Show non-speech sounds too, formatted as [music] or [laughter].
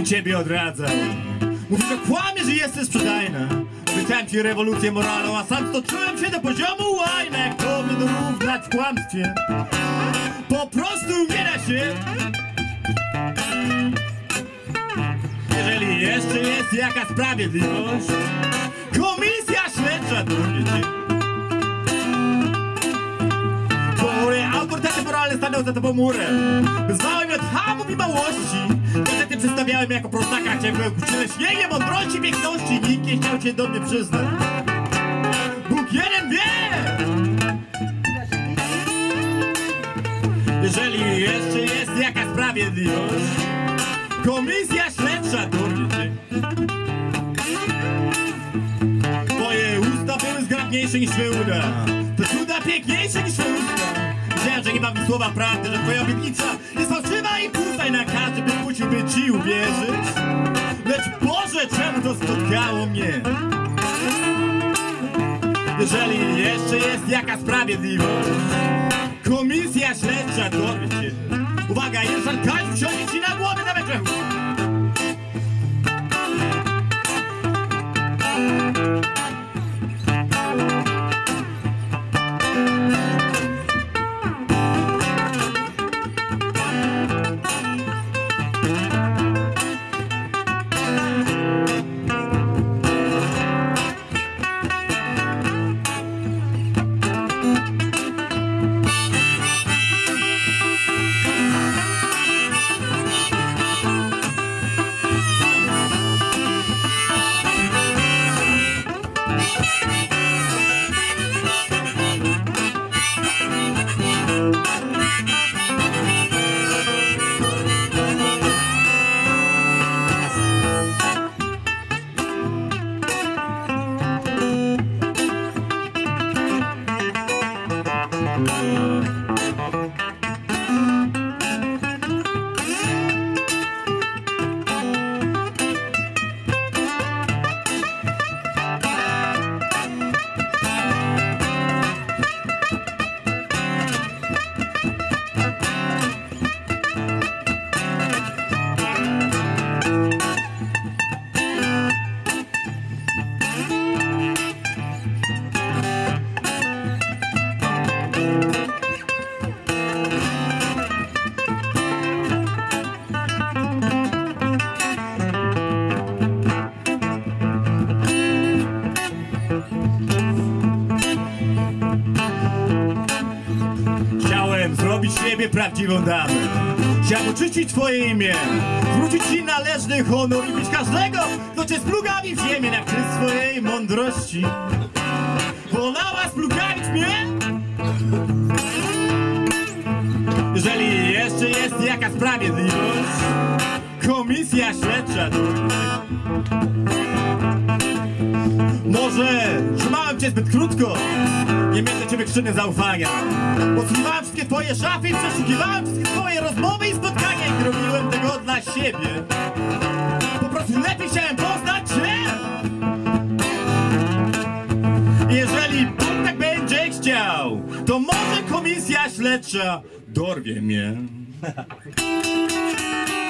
mi ciebie odradzał. Mówi, że kłamie, że jesteś sprzedajna. Wyciąłem ci rewolucję moralną, a sam stoczyłem się do poziomu łajna. Jak tobie dorównać w kłamstwie? Po prostu nie da się. Jeżeli jeszcze jest jaka sprawiedliwość, komisja śledcza dowie cię. Autorytety moralne stanął za tobą murem. Wyzwałem od hamów i małości. Niestety przedstawiałem jako prostaka, chciałem uczyć śniegiem mądrości, piękności. Nikt nie chciał cię do mnie przyznać. Bóg jeden wie! Jeżeli jeszcze jest jaka sprawiedliwość, komisja śledcza dowie cię. Twoje usta były zgrabniejsze niż twoje uda. Te cuda piękniejsze niż usta. Wiedziałem, że nie mam słowa prawdy, że twoja obietnica jest fałszywa i pusta i na każdy by musiałby ci uwierzyć. Lecz Boże, czemu to spotkało mnie? Jeżeli jeszcze jest jaka sprawiedliwość, komisja śledcza dowie cię. Uwaga, Jerszan Kaź wsiądzie ci na głowę na. Z siebie prawdziwą damę. Chciałem oczyścić twoje imię Zwrócić ci należny honor I bić każdego, kto cię splugami w ziemię Na kres swojej mądrości. Wolała splugawić mnie? Jeżeli jeszcze jest jaka sprawiedliwość Komisja śledcza. Może trzymałem cię zbyt krótko Nie miałem ciebie krzyny zaufania. Wszystkie twoje szafy przeszukiwałem wszystkie twoje rozmowy i spotkania I robiłem tego dla siebie. Po prostu lepiej chciałem poznać cię Jeżeli Bóg tak będzie chciał To może komisja śledcza dorwie mnie [laughs]